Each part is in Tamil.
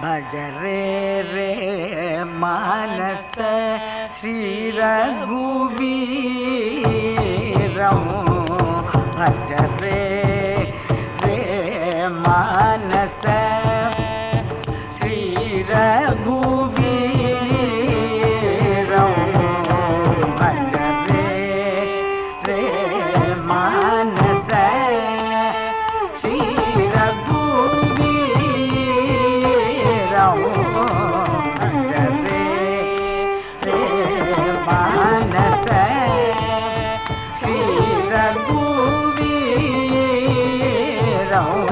भज रे रे मानस शिरगुबीर वजरे रे मानस No.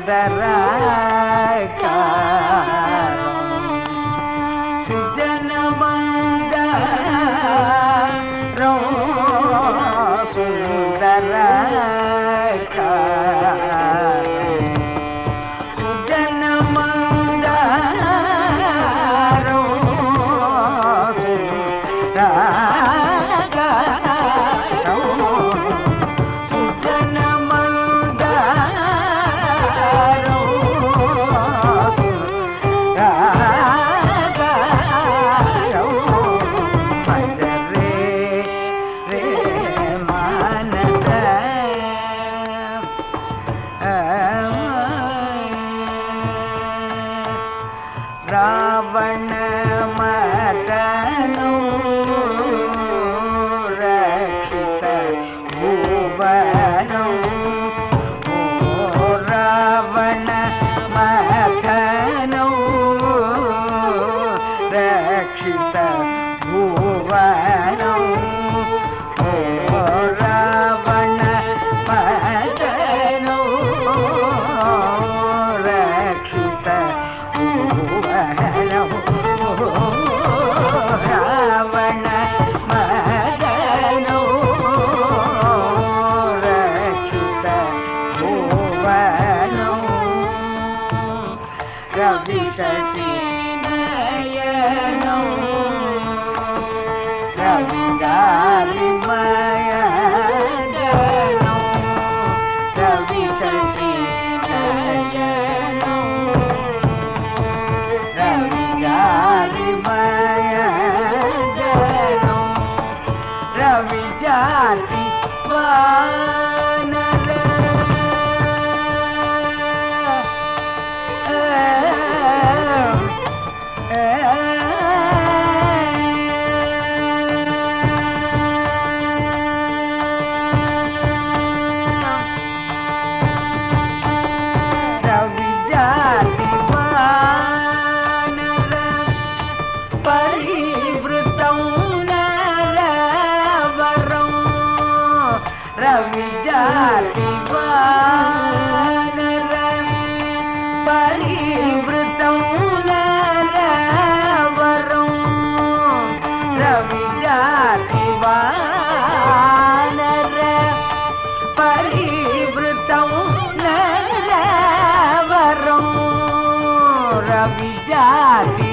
सुंदर says he ரவி ஜாதி வானர பரிவிருத்தம் வரும் ரவி ஜாதி வானர பரிவிருத்தம் வரும். ரவி ஜாதி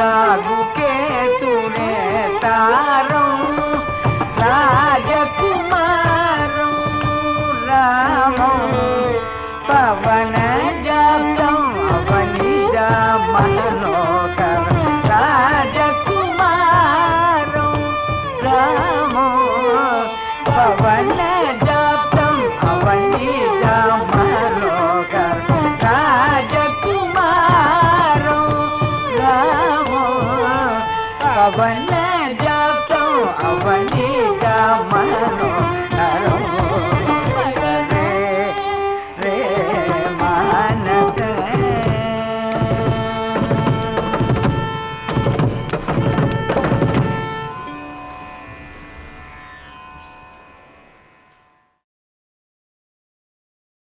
रागु के तूने तारों राजकुमारों रामों पवन